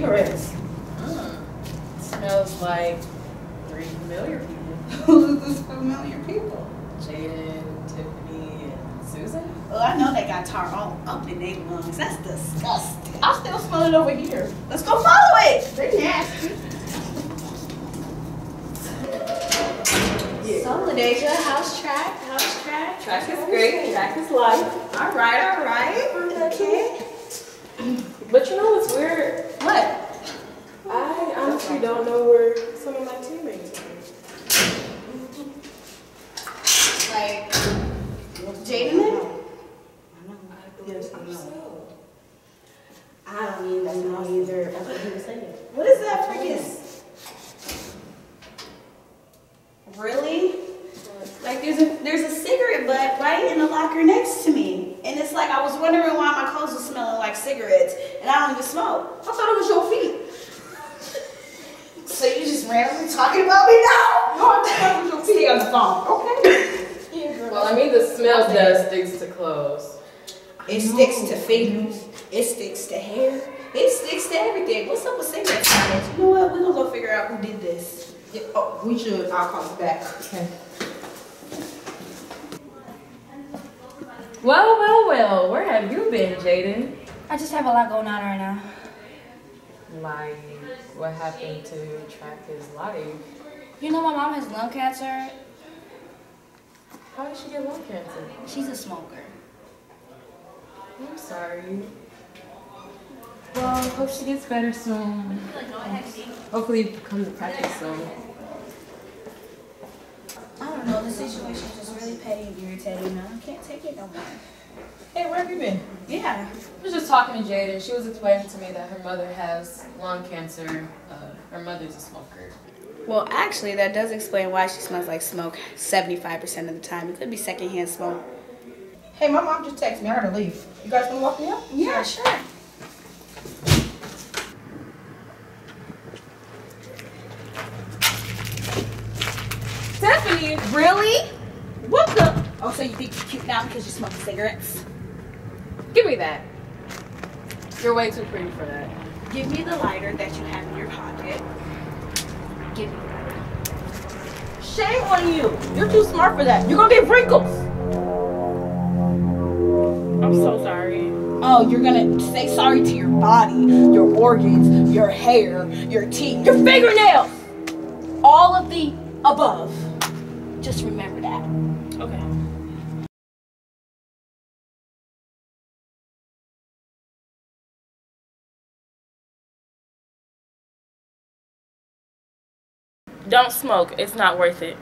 cigarettes. Smells like three familiar people. Who's this familiar people? Jaden, Tiffany, and Susan. Well, I know they got tar all up in their lungs. That's disgusting. I still smell it over here. Let's go follow it. They nasty. So, Ladeja, how's track? How's track? Track is great. Track is life. All right. Okay. But you know what's weird? What? I don't know where some of my teammates are. Like, Jaden? I believe. I don't even know either. That's what he was saying. What is that freaking? Really? Like there's a there's a cigarette butt right in the locker next to me, and it's like I was wondering why my clothes were smelling like cigarettes, and I don't even smoke. I thought it was your feet. So you just talking about me now? No, I'm talking about your feet on the phone. Okay. Well, I mean, the smell does sticks to clothes. It sticks to fingers. It sticks to hair. It sticks to everything. What's up with cigarettes? You know what? We're gonna go figure out who did this. Yeah, oh, we should. I'll call you back. Okay. Well, well, well. Where have you been, Jaden? I just have a lot going on right now. Like, what happened to track his life? You know my mom has lung cancer. How did she get lung cancer? She's a smoker. I'm sorry. Well, hope she gets better soon. Hopefully, you come to practice soon. I don't know. The situation is just really petty and irritating. I can't take it no more. Hey, where have you been? Yeah. I was just talking to Jade, and she was explaining to me that her mother has lung cancer. Uh, her mother's a smoker. Well, actually, that does explain why she smells like smoke 75% of the time. It could be secondhand smoke. Hey, my mom just texted me. I gotta leave. You guys wanna walk me up? Yeah, sure. Stephanie! Really? What the? Oh, so you think you're cute now because you smoke cigarettes? Give me that. You're way too pretty for that. Give me the lighter that you have in your pocket. Give me that. Shame on you. You're too smart for that. You're gonna get wrinkles. I'm so sorry. Oh, you're gonna say sorry to your body, your organs, your hair, your teeth, your fingernails. All of the above. Just remember that. Okay. Don't smoke. It's not worth it.